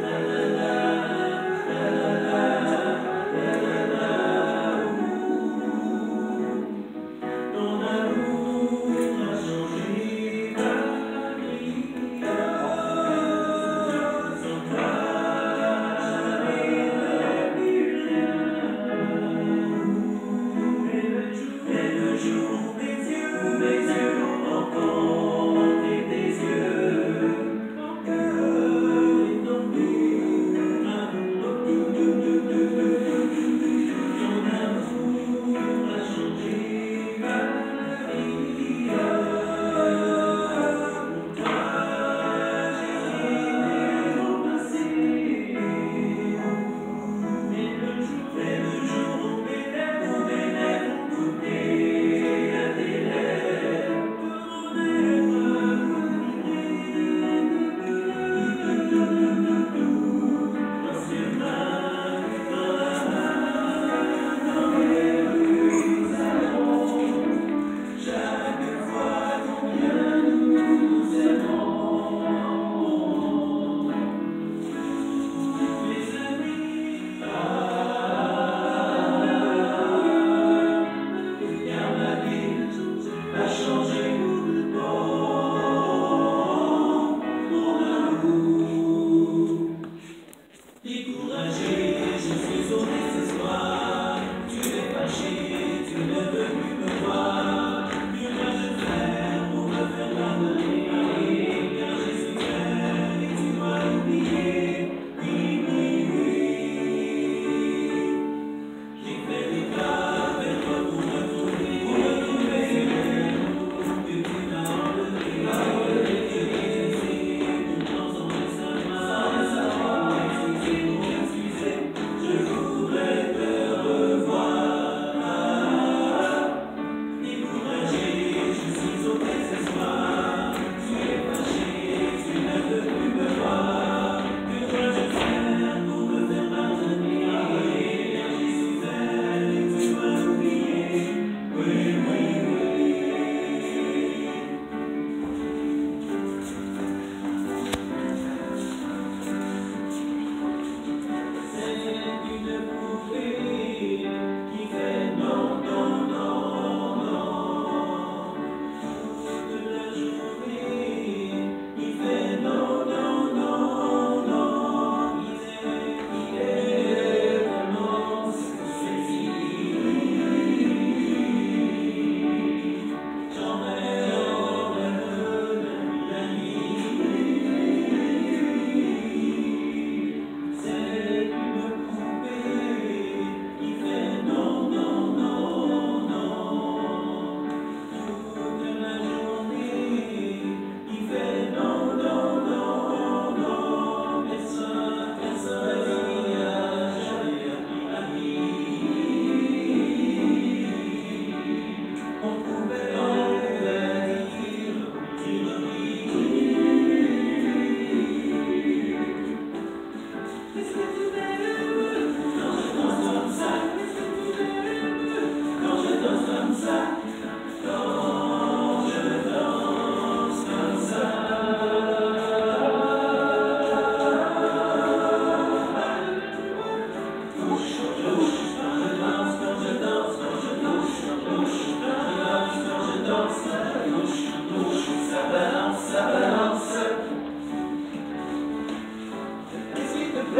Qui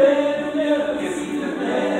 te plaît de mieux